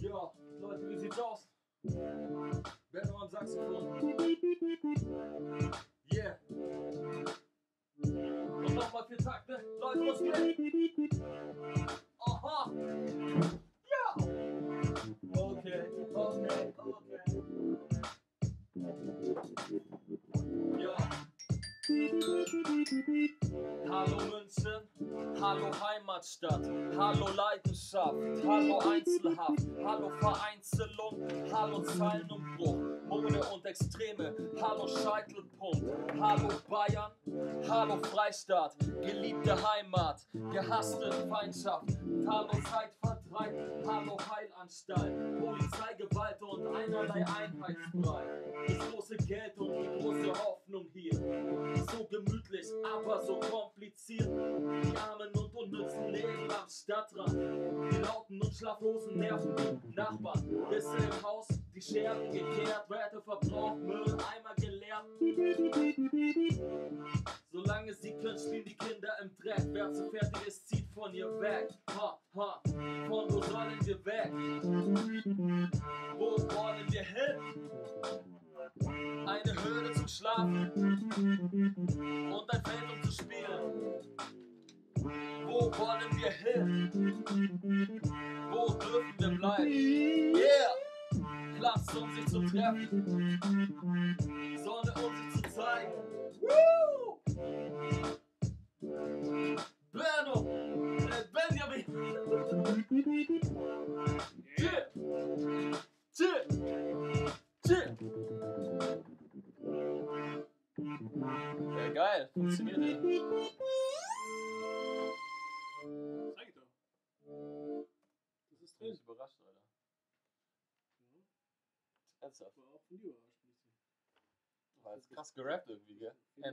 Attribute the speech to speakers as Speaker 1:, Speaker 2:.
Speaker 1: Ja, Leute, wie sieht's aus? Benno am Saxophon. Yeah. Und nochmal vier Takte. Leute, was geht? Aha. Ja. Okay, okay, okay. Ja. Hallo München, hallo Heimatstadt, hallo Leidenschaft, hallo Einzelhaft, hallo Vereinzelung, hallo Zeilenumbruch, Mode und Extreme, hallo Scheitelpunkt, hallo Bayern, hallo Freistaat, geliebte Heimat, gehasste Feindschaft, hallo Zeitvertreib, hallo Heilanstalt, Polizeigewalt und einerlei Einheitsbrei, das große Geld und die große Hoffnung hier, so gemütlich, aber so kompliziert, die unnützen am Stadtrand, die lauten und schlaflosen Nerven, Nachbarn, Risse im Haus, die Scherben gekehrt, Werte verbraucht, Mülleimer geleert. Solange sie können, spielen die Kinder im Dreck. Wer zu fertig ist, zieht von ihr weg. Ha, ha, von wo sollen wir weg? Wo wollen wir hin? Eine Höhle zum Schlafen und ein Feld um zu spielen. Wo wollen wir hin? Wo dürfen wir bleiben? Yeah! Platz, um sich zu treffen. Die Sonne, um sich zu zeigen. Woo! Benno! Äh, Benjamin! Yeah! Yeah! Yeah! Ja, geil, funktioniert ja. Bin
Speaker 2: drin.
Speaker 1: ich überrascht, Alter.
Speaker 2: Ja,
Speaker 1: Ernsthaft.
Speaker 2: war auch von dir überrascht ein bisschen.
Speaker 1: War jetzt krass gerappt irgendwie, gell?
Speaker 2: Fehlt